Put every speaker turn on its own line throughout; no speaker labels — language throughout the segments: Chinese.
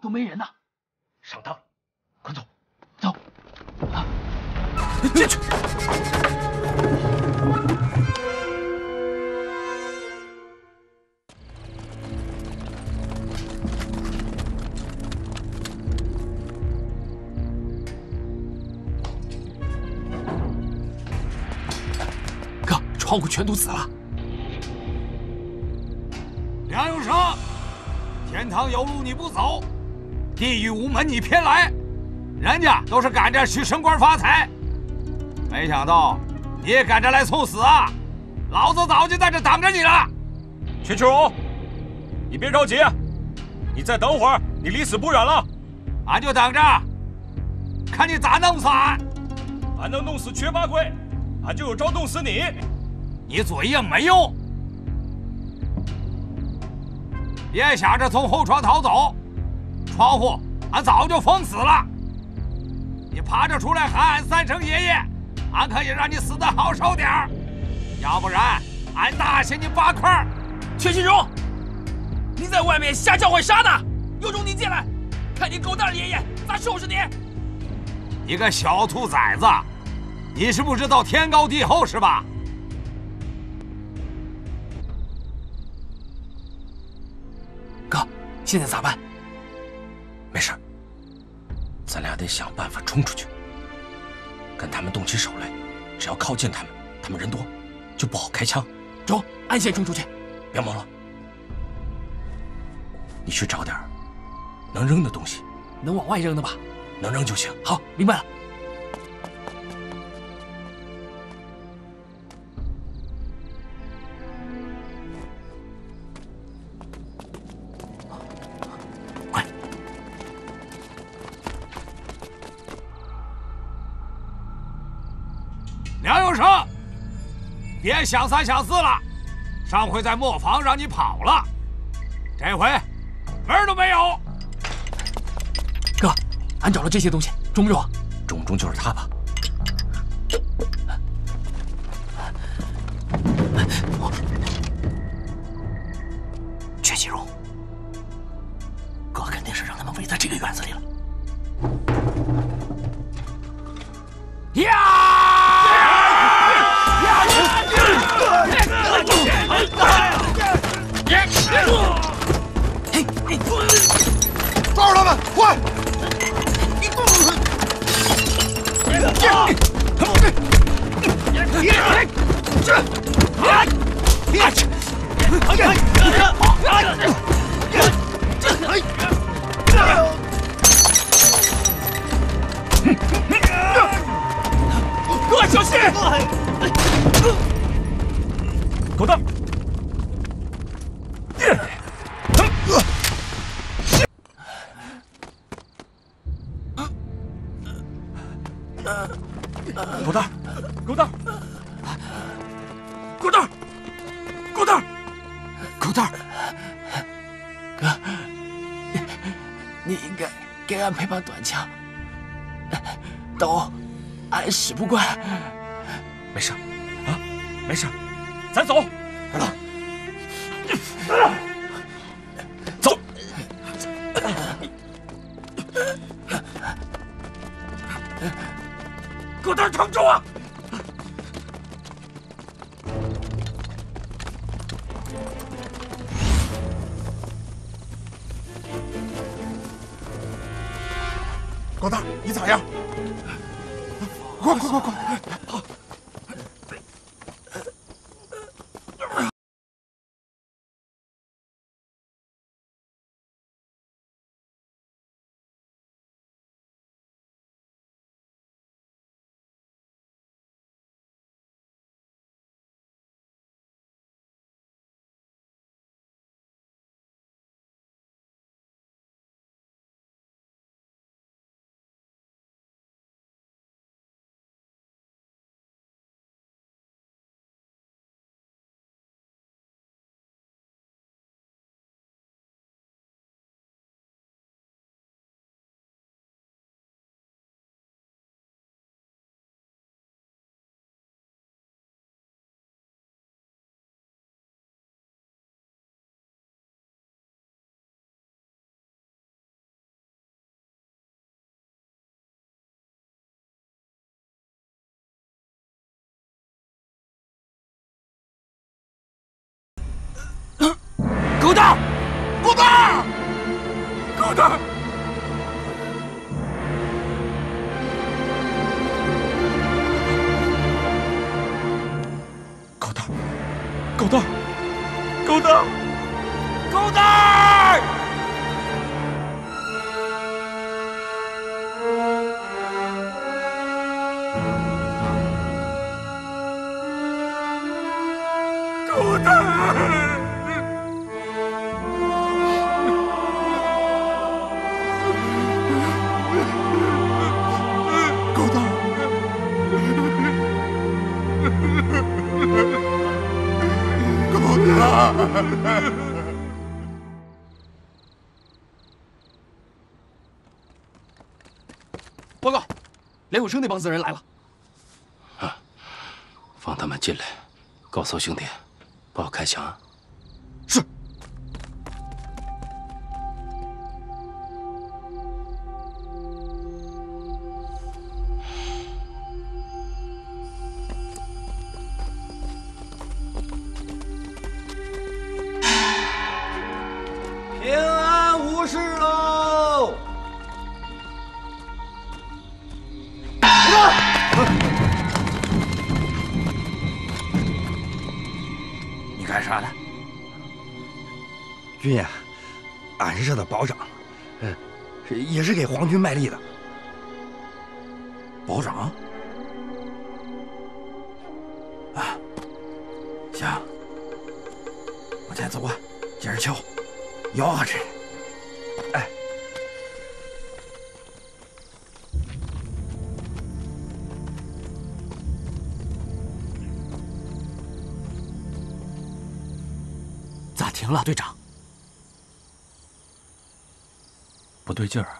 都没人呢。
上当，快走，
走。啊，进去。哥，窗户全堵死了。
梁永生，天堂有路你不走，地狱无门你偏来，人家都是赶着去升官发财，没想到你也赶着来送死啊！老子早就在这等着你了。
薛秋荣，你别着急，你再等会儿，你离死不远了。
俺就等着，看你咋弄死俺。
俺能弄死缺八鬼，俺就有招弄死你。
你嘴硬没用。别想着从后窗逃走，窗户俺早就封死了。你爬着出来喊俺三声爷爷，俺可以让你死的好受点儿。要不然，俺大卸你八块。
薛新荣，你在外面瞎叫唤啥呢？有种你进来，看你狗蛋爷爷咋收拾你！
你个小兔崽子，你是不知道天高地厚是吧？
哥，现在咋办？
没事，咱俩得想办法冲出去，跟他们动起手来。只要靠近他们，他们人多，就不好开枪。
走，暗线冲出去。
别忙了，你去找点能扔的东西，
能往外扔的吧？
能扔就行。
好，明白了。
别想三想四了。上回在磨坊让你跑了，这回门都没有。
哥，俺找了这些东西，中不中？
中不中就是他吧。
薛继荣，哥肯定是让他们围在这个院子里了。
住他们，快！
哥，哥，你应该给俺配把短枪，刀俺使不惯。
没事，
啊，没事，咱走。
走。
狗蛋，撑住啊！
狗蛋，你咋样？快快快快！好。
丹儿梁永生那帮子人来了。
放他们进来，告诉兄弟，不要开枪啊。
是。
平安无事军爷，俺是这的保长，嗯，也是给皇军卖力的。
保长？啊，行，往前走吧，接着敲，摇下去。哎，
咋停了，队长？
不对劲儿！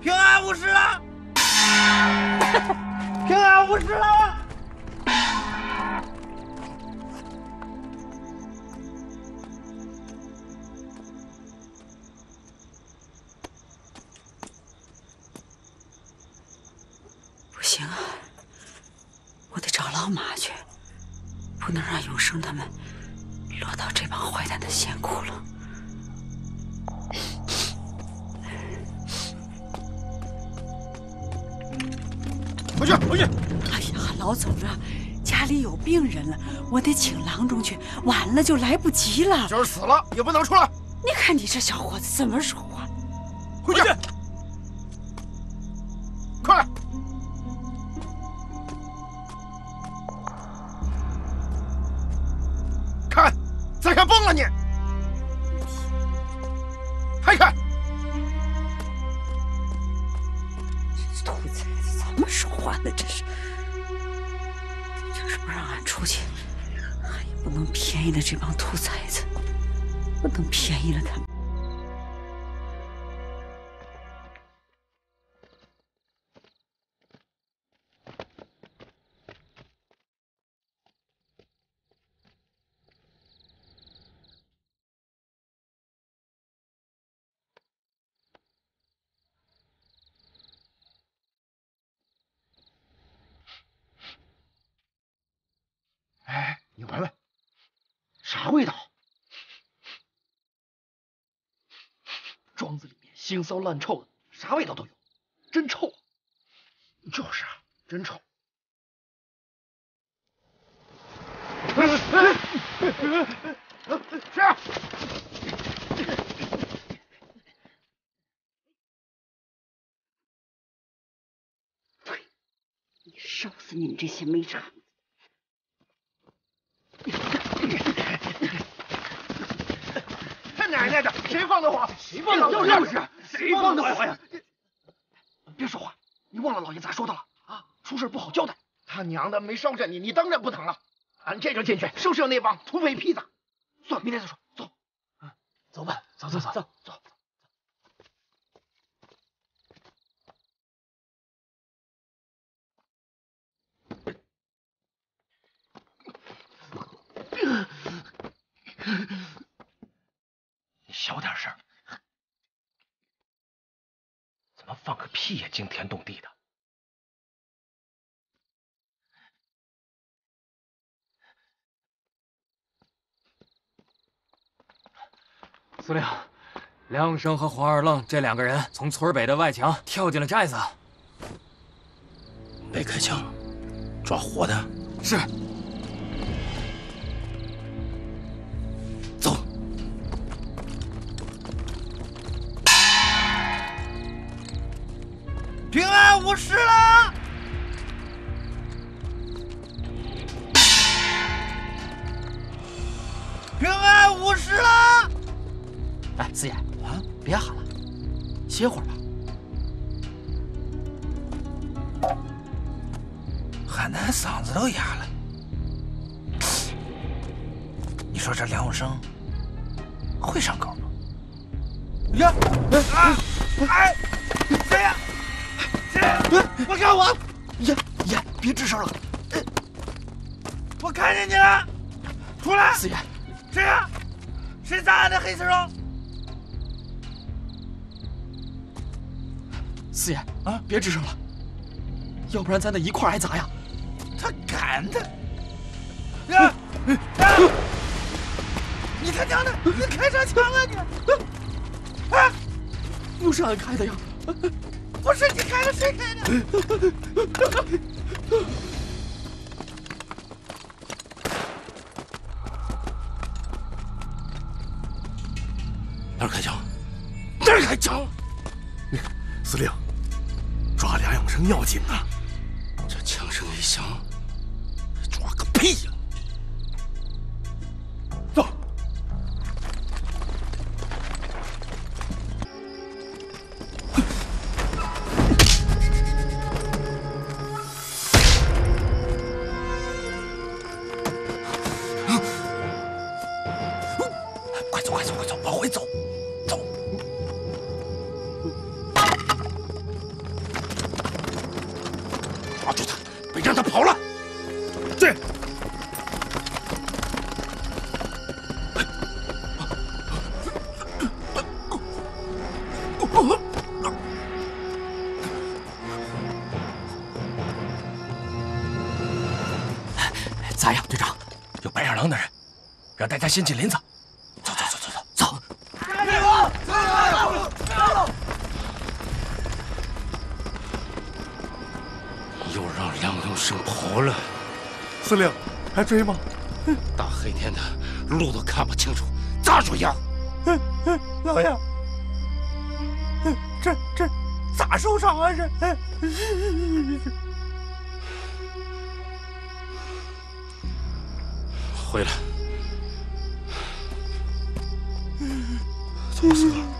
平安无事了，平安无事了。
回去，回去！
哎呀，老总啊，家里有病人了，我得请郎中去，晚了就来不及了。
就是死了也不能出来。
你看你这小伙子怎么说话？
回去！快！看，再看崩了你！还看！
兔崽子怎怎么说话呢？这是，就是不让俺出去，俺也不能便宜了这帮兔崽子，不能便宜了他们。
腥骚烂臭的，啥味道都有，真臭。
就是啊，真臭。
是。
你烧死你们这些没肠子！
他奶奶的，谁放的火？谁放的
火？就是谁放的火呀？别说话，你忘了老爷咋说的了啊？出事不好交代。
他娘的，没烧着你，你当然不疼了。俺这就进去收拾那帮土匪坯子。
算了，明天再说。走，
走吧，
走走走
走走。
你小点声！怎么放个屁也惊天动地的？
司令，梁永生和黄二愣这两个人从村北的外墙跳进了寨子。
没开枪，抓活的。
是。
平安无事了。平安无事了。
哎，四爷啊，别喊了，歇会儿吧。
喊的嗓子都哑了。你说这梁永生会上钩吗？
呀！哎！哎！我看我！
呀呀！别吱声了！
我看见你了！出来！
四爷，
谁呀？谁砸俺的黑丝绒？
四爷啊，别吱声了，要不然咱得一块挨砸呀！
他敢的！呀！呀！你他娘的，你开啥枪啊你？啊！
不是俺开的呀！
不是你开的，谁开的？
哪儿开枪？
哪儿开枪？
司令，抓梁永生要紧呐！
这枪声一响，抓个屁呀！抓住他，别让他跑了！
对。
咋样，队长？
有白眼狼的人，让大家先进林子。又让梁永生跑了。
司令，还追吗？
大黑天的，路都看不清楚，咋追呀？
老爷，这这咋受伤啊？这。
回来。走，司令。